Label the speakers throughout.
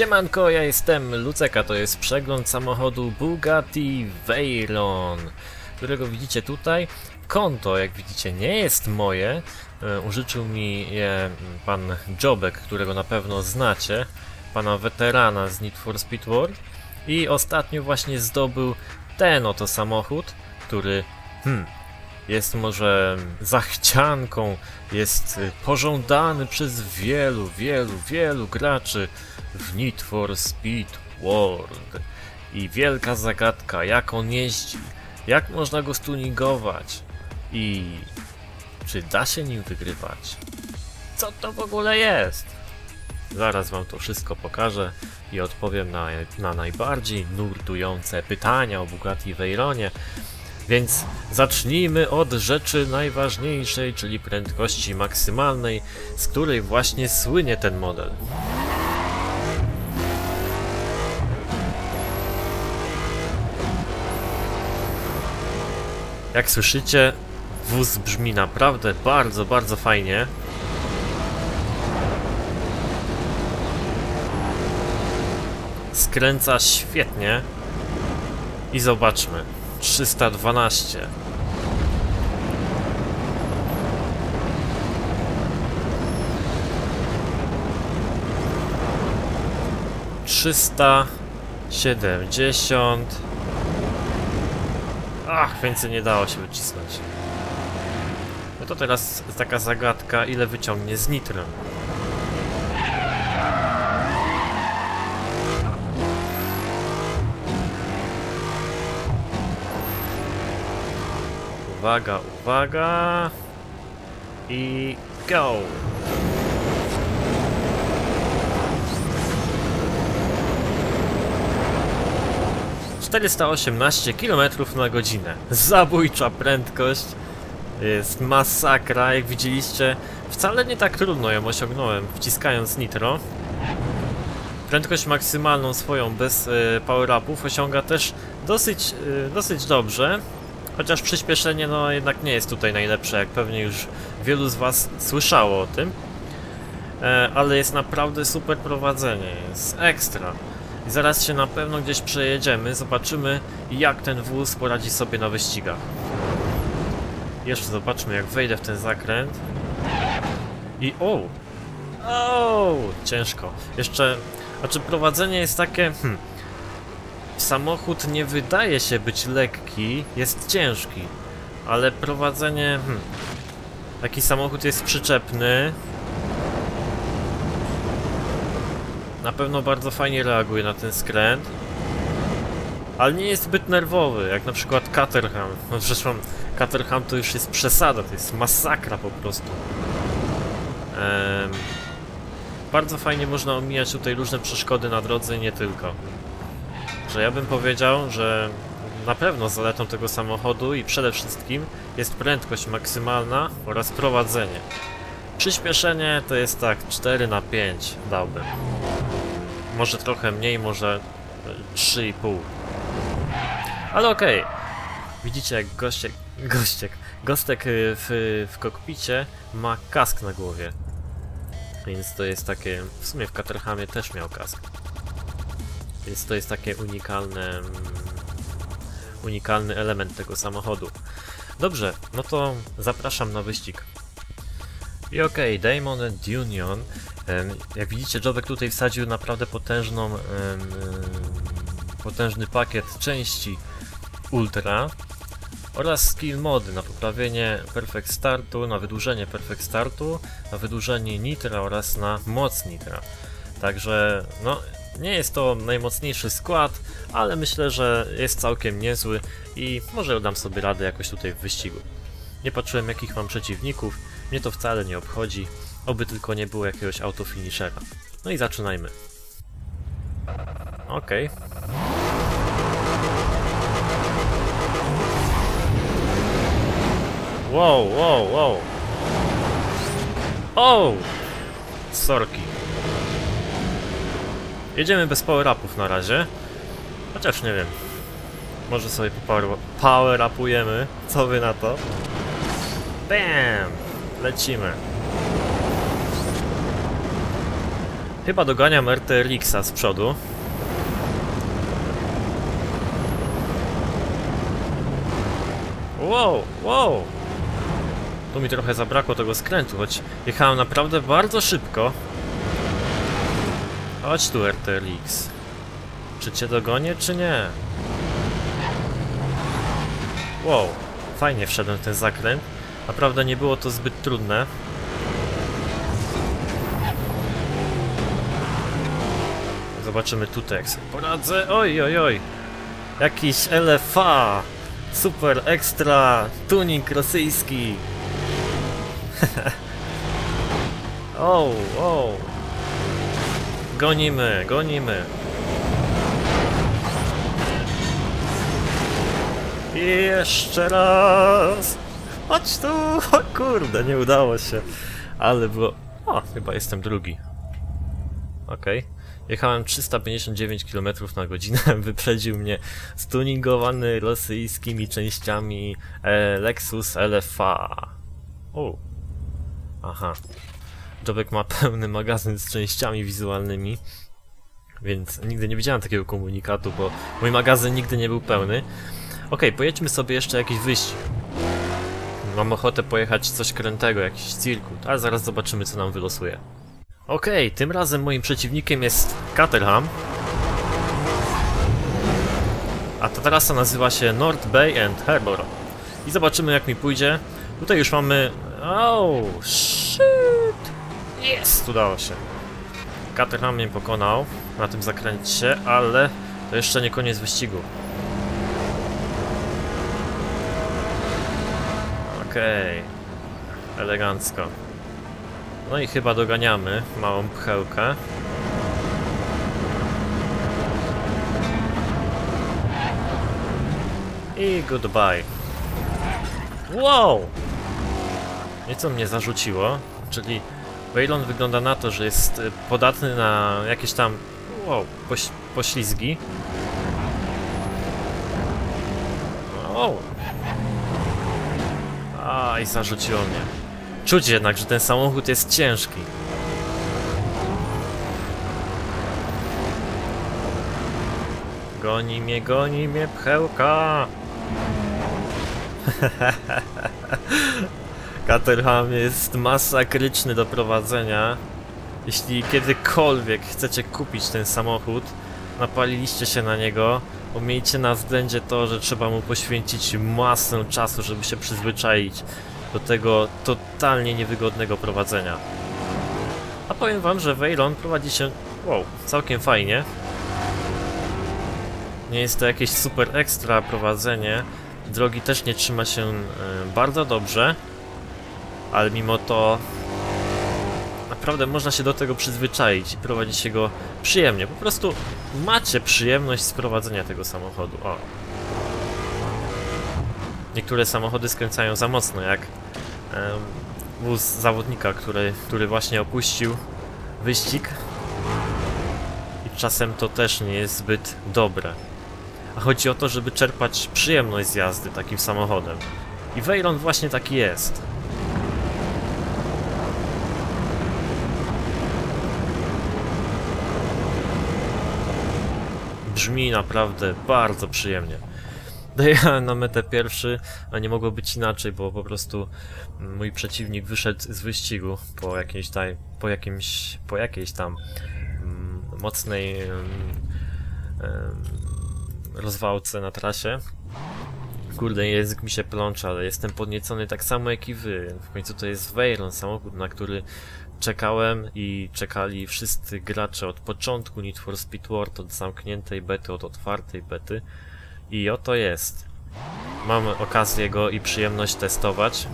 Speaker 1: Siemanko, ja jestem Lucek, a to jest przegląd samochodu Bugatti Veyron, którego widzicie tutaj. Konto, jak widzicie, nie jest moje. E, Użyczył mi je pan Jobek, którego na pewno znacie, pana weterana z Need for Speed World. I ostatnio właśnie zdobył ten oto samochód, który, hmm, jest może zachcianką, jest pożądany przez wielu, wielu, wielu graczy w Need for Speed World. I wielka zagadka, jak on jeździ, jak można go stuningować i czy da się nim wygrywać. Co to w ogóle jest? Zaraz wam to wszystko pokażę i odpowiem na, na najbardziej nurtujące pytania o Bugatti Veyronie. Więc zacznijmy od rzeczy najważniejszej, czyli prędkości maksymalnej, z której właśnie słynie ten model. Jak słyszycie, wóz brzmi naprawdę bardzo, bardzo fajnie. Skręca świetnie. I zobaczmy. 312. Trzysta siedemdziesiąt. Ach, więcej nie dało się wycisnąć. No to teraz taka zagadka, ile wyciągnie z nitrem. Uwaga, uwaga. I go. Czterysta osiemnaście kilometrów na godzinę. Zabójcza prędkość. Jest masakra, jak widzieliście. Wcale nie tak trudno ją osiągnąłem, wciskając nitro. Prędkość maksymalną swoją bez y, power-upów osiąga też dosyć, y, dosyć dobrze. Chociaż przyspieszenie no jednak nie jest tutaj najlepsze, jak pewnie już wielu z was słyszało o tym. E, ale jest naprawdę super prowadzenie, jest ekstra. I zaraz się na pewno gdzieś przejedziemy, zobaczymy jak ten wóz poradzi sobie na wyścigach. Jeszcze zobaczmy jak wejdę w ten zakręt. I o! O! Ciężko. Jeszcze, znaczy prowadzenie jest takie... Hmm, samochód nie wydaje się być lekki, jest ciężki, ale prowadzenie. Hmm, taki samochód jest przyczepny. Na pewno bardzo fajnie reaguje na ten skręt. Ale nie jest zbyt nerwowy, jak na przykład Caterham. No zresztą Caterham to już jest przesada, to jest masakra po prostu. Ehm, bardzo fajnie można omijać tutaj różne przeszkody na drodze i nie tylko że ja bym powiedział, że na pewno zaletą tego samochodu i przede wszystkim jest prędkość maksymalna oraz prowadzenie. Przyspieszenie to jest tak 4 na 5 dałbym. Może trochę mniej, może 3,5. Ale okej. Okay. Widzicie jak gościek, gościek, gostek w, w kokpicie ma kask na głowie. Więc to jest takie, w sumie w Caterhamie też miał kask. Więc to jest takie unikalne, mm, unikalny element tego samochodu. Dobrze, no to zapraszam na wyścig. I okej, okay, Damon and Union. Jak widzicie, Jobek tutaj wsadził naprawdę potężną, potężny pakiet części Ultra oraz skill mody na poprawienie Perfect Startu, na wydłużenie Perfect Startu, na wydłużenie Nitra oraz na moc Nitra. Także, no, nie jest to najmocniejszy skład, ale myślę, że jest całkiem niezły i może dam sobie radę jakoś tutaj w wyścigu. Nie patrzyłem jakich mam przeciwników, mnie to wcale nie obchodzi, oby tylko nie było jakiegoś autofinishera. No i zaczynajmy. Okej. Okay. Wow, wow, wow. O! Sorki. Jedziemy bez power-upów na razie. Chociaż nie wiem. Może sobie power-upujemy. Co wy na to? Bam! Lecimy. Chyba doganiam RTRX-a z przodu. Wow, wow! Tu mi trochę zabrakło tego skrętu, choć jechałem naprawdę bardzo szybko. Chodź tu RTRX. Czy cię dogonię, czy nie? Wow, fajnie wszedłem w ten zakręt. Naprawdę nie było to zbyt trudne. Zobaczymy tutaj jak sobie poradzę. Oj, oj, oj. Jakiś LFA. Super, ekstra, tuning rosyjski. o, o. Gonimy, gonimy. I jeszcze raz. Chodź tu. O kurde, nie udało się. Ale było... O, chyba jestem drugi. Okej. Okay. Jechałem 359 km na godzinę, wyprzedził mnie stuningowany rosyjskimi częściami e, Lexus LFA. O. Aha. Jobek ma pełny magazyn z częściami wizualnymi, więc nigdy nie widziałem takiego komunikatu, bo mój magazyn nigdy nie był pełny. Ok, pojedźmy sobie jeszcze jakiś wyścig. Mam ochotę pojechać coś krętego, jakiś cirkut, ale zaraz zobaczymy co nam wylosuje. Okej, okay, tym razem moim przeciwnikiem jest Caterham. A ta trasa nazywa się North Bay and Harbor. I zobaczymy jak mi pójdzie. Tutaj już mamy... Oh, shit! Jest! Udało się. Caterham mnie pokonał na tym zakręcie, ale to jeszcze nie koniec wyścigu. Okej. Okay. Elegancko. No i chyba doganiamy małą pchełkę. I goodbye. Wow! Nieco mnie zarzuciło, czyli Waylon wygląda na to, że jest y, podatny na jakieś tam wow, poś poślizgi. Wow! A, i zarzuciło mnie. Czuć jednak, że ten samochód jest ciężki. Goni mnie, goni mnie pchełka! Caterham jest masakryczny do prowadzenia. Jeśli kiedykolwiek chcecie kupić ten samochód, napaliliście się na niego, miejcie na względzie to, że trzeba mu poświęcić masę czasu, żeby się przyzwyczaić do tego totalnie niewygodnego prowadzenia. A powiem wam, że Veylon prowadzi się, wow, całkiem fajnie. Nie jest to jakieś super ekstra prowadzenie. Drogi też nie trzyma się y, bardzo dobrze, ale mimo to naprawdę można się do tego przyzwyczaić i prowadzić się go przyjemnie. Po prostu macie przyjemność z prowadzenia tego samochodu. O. Niektóre samochody skręcają za mocno, jak wóz zawodnika, który, który właśnie opuścił wyścig. I czasem to też nie jest zbyt dobre. A chodzi o to, żeby czerpać przyjemność z jazdy takim samochodem. I Veyron właśnie taki jest. Brzmi naprawdę bardzo przyjemnie. Dojechałem na metę pierwszy, a nie mogło być inaczej, bo po prostu mój przeciwnik wyszedł z wyścigu po jakiejś tam, po jakimś, po jakiejś tam mm, mocnej mm, rozwałce na trasie. Kurde, język mi się plącza, ale jestem podniecony tak samo jak i wy. W końcu to jest Veyron, samochód, na który czekałem i czekali wszyscy gracze od początku Need for Speed World, od zamkniętej bety, od otwartej bety. I oto jest. Mam okazję go i przyjemność testować.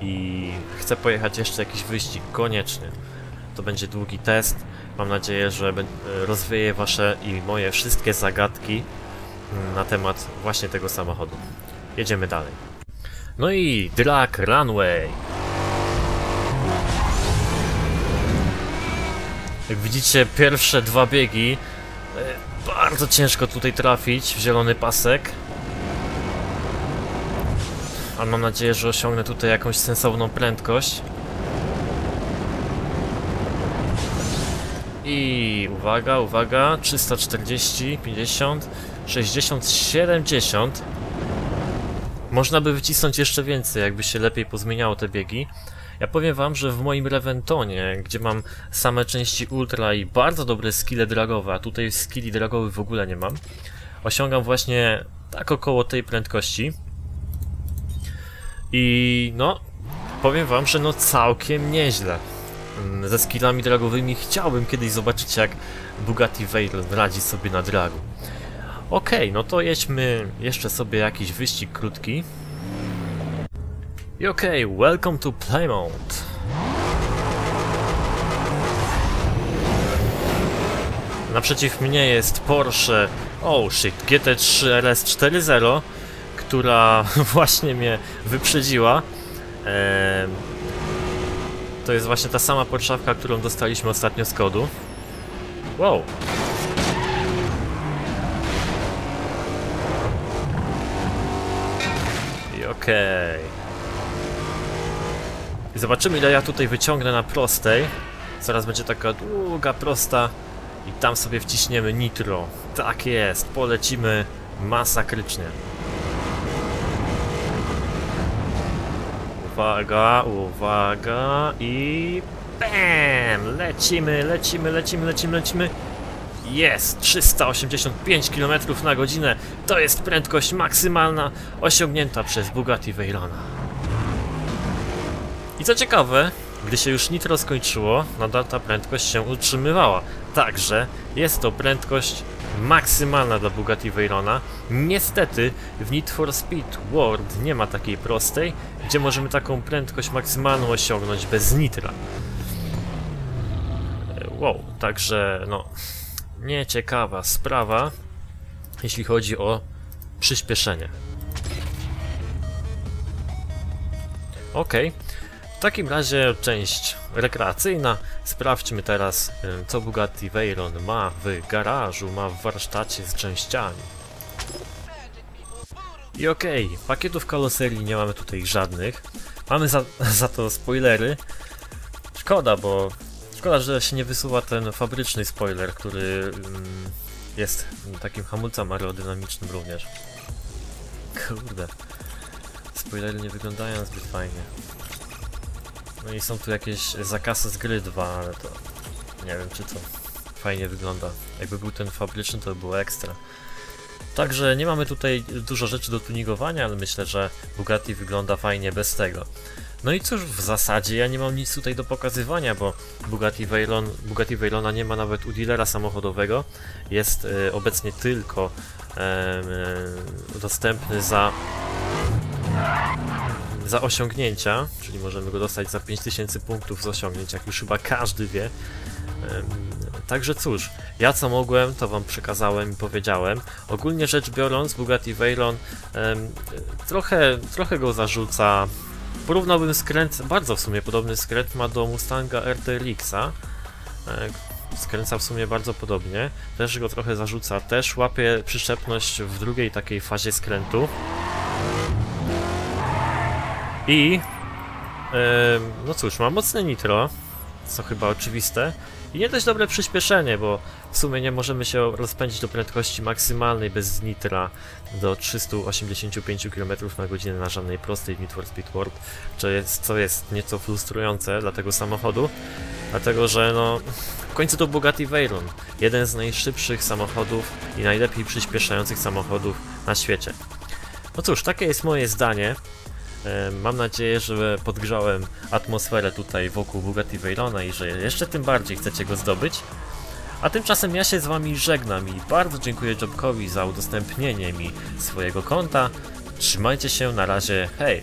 Speaker 1: I chcę pojechać jeszcze jakiś wyścig, koniecznie. To będzie długi test. Mam nadzieję, że rozwieje wasze i moje wszystkie zagadki na temat właśnie tego samochodu. Jedziemy dalej. No i Drag Runway. Jak widzicie, pierwsze dwa biegi e, bardzo ciężko tutaj trafić w zielony pasek. Ale mam nadzieję, że osiągnę tutaj jakąś sensowną prędkość. I uwaga, uwaga, 340, 50, 60, 70. Można by wycisnąć jeszcze więcej, jakby się lepiej pozmieniało te biegi. Ja powiem wam, że w moim Reventonie, gdzie mam same części ultra i bardzo dobre skille dragowe, a tutaj skilli dragowych w ogóle nie mam, osiągam właśnie tak około tej prędkości. I no, powiem wam, że no całkiem nieźle. Mm, Ze skillami dragowymi chciałbym kiedyś zobaczyć jak Bugatti Veyron radzi sobie na dragu. Okej, no to jedźmy jeszcze sobie jakiś wyścig krótki. Okej, welcome to Plymouth. Naprzeciw mnie jest Porsche, oh shit, GT3 RS 4.0, która właśnie mnie wyprzedziła. Ehm, to jest właśnie ta sama podszawka, którą dostaliśmy ostatnio z kodu. Wow. Okej. I zobaczymy ile ja tutaj wyciągnę na prostej. Zaraz będzie taka długa, prosta. I tam sobie wciśniemy nitro. Tak jest, polecimy masakrycznie. Uwaga, uwaga i BAM! Lecimy, lecimy, lecimy, lecimy, lecimy. Jest! 385 km na godzinę. To jest prędkość maksymalna osiągnięta przez Bugatti Veyrona. I co ciekawe, gdy się już nitro skończyło, nadal ta prędkość się utrzymywała. Także jest to prędkość maksymalna dla Bugatti Veyrona. Niestety w Need for Speed World nie ma takiej prostej, gdzie możemy taką prędkość maksymalną osiągnąć bez nitra. Wow, także no, nieciekawa sprawa, jeśli chodzi o przyspieszenie. Okej, w takim razie część rekreacyjna. Sprawdźmy teraz, y, co Bugatti Veyron ma w garażu, ma w warsztacie z częściami. I okej, pakietów karoserii nie mamy tutaj żadnych. Mamy za, za to spoilery. Szkoda, bo szkoda, że się nie wysuwa ten fabryczny spoiler, który mm, jest takim hamulcem aerodynamicznym również. Kurde. Spoilery nie wyglądają zbyt fajnie. No i są tu jakieś zakasy z gry 2, ale to nie wiem czy to fajnie wygląda. Jakby był ten fabryczny to by było ekstra. Także nie mamy tutaj dużo rzeczy do tuningowania, ale myślę, że Bugatti wygląda fajnie bez tego. No i cóż, w zasadzie ja nie mam nic tutaj do pokazywania, bo Bugatti Veyron, Bugatti Veyrona nie ma nawet u dealera samochodowego. Jest e, obecnie tylko em, e, dostępny za za osiągnięcia, czyli możemy go dostać za 5000 punktów z osiągnięć, jak już chyba każdy wie. Także cóż, ja co mogłem, to wam przekazałem i powiedziałem. Ogólnie rzecz biorąc, Bugatti Veyron trochę, trochę go zarzuca. Porównałbym skręt, bardzo w sumie podobny skręt ma do Mustanga RTRX-a. E, Skręca w sumie bardzo podobnie. Też go trochę zarzuca. Też łapie przyczepność w drugiej takiej fazie skrętu. I no cóż, ma mocne nitro, co chyba oczywiste. I nie dość dobre przyspieszenie, bo w sumie nie możemy się rozpędzić do prędkości maksymalnej bez nitra do 385 km na godzinę na żadnej prostej w Need for Speed World, co jest, co jest nieco frustrujące dla tego samochodu, dlatego że no w końcu to Bugatti Veyron, jeden z najszybszych samochodów i najlepiej przyspieszających samochodów na świecie. No cóż, takie jest moje zdanie. Mam nadzieję, że podgrzałem atmosferę tutaj wokół Bugatti Veyrona i że jeszcze tym bardziej chcecie go zdobyć. A tymczasem ja się z wami żegnam i bardzo dziękuję Jobkowi za udostępnienie mi swojego konta. Trzymajcie się, na razie, hej!